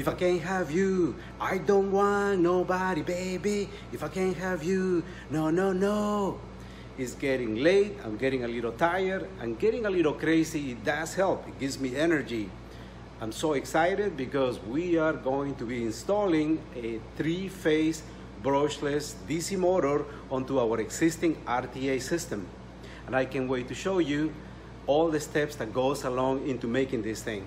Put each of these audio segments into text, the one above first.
If I can't have you, I don't want nobody, baby. If I can't have you, no, no, no. It's getting late. I'm getting a little tired. I'm getting a little crazy. It does help. It gives me energy. I'm so excited because we are going to be installing a three-phase brushless DC motor onto our existing RTA system. And I can't wait to show you all the steps that goes along into making this thing.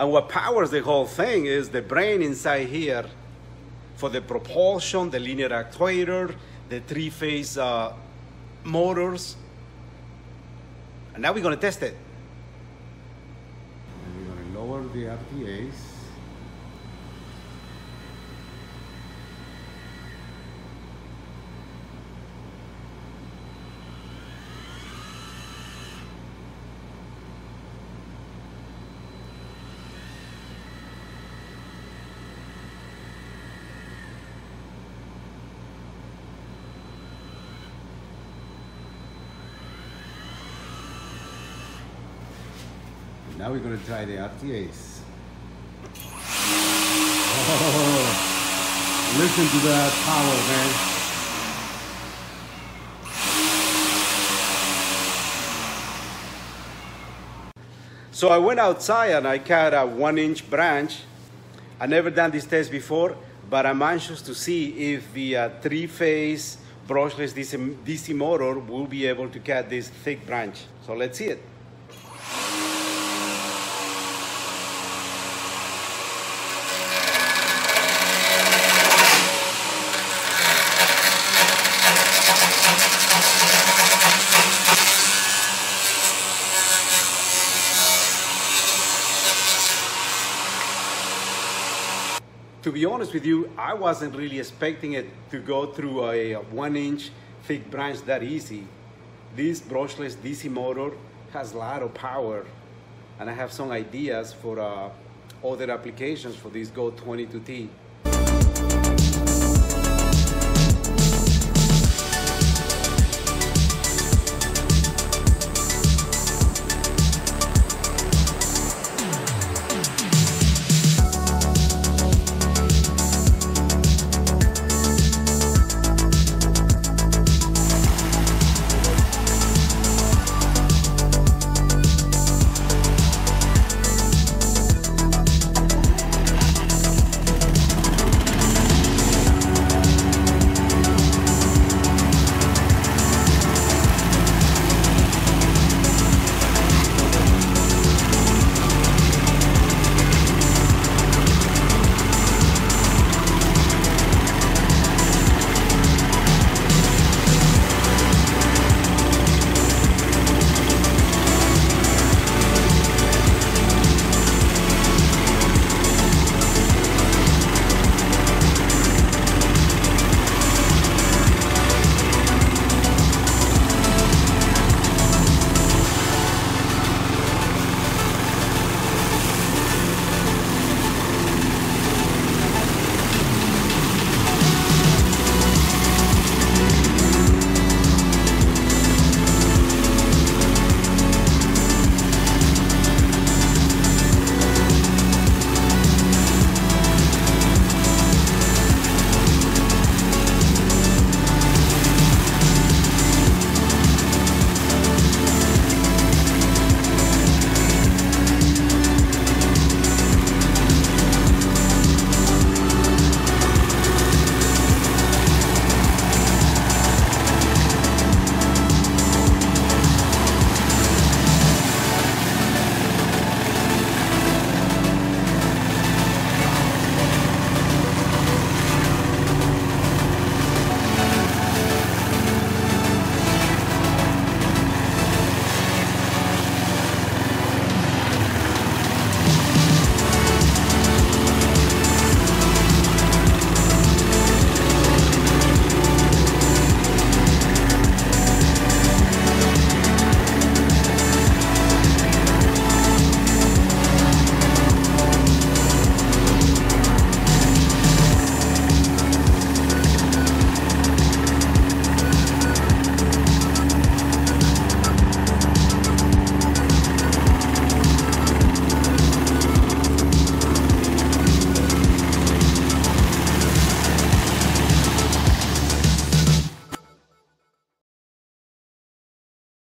And what powers the whole thing is the brain inside here for the propulsion, the linear actuator, the three phase uh, motors. And now we're going to test it. And we're going to lower the RTAs. Now we're going to try the RTAs. Oh, listen to that power, man. So I went outside and I cut a one inch branch. I never done this test before, but I'm anxious to see if the uh, three phase brushless DC, DC motor will be able to cut this thick branch. So let's see it. To be honest with you, I wasn't really expecting it to go through a one inch thick branch that easy. This brushless DC motor has a lot of power and I have some ideas for uh, other applications for this GOAT 22T.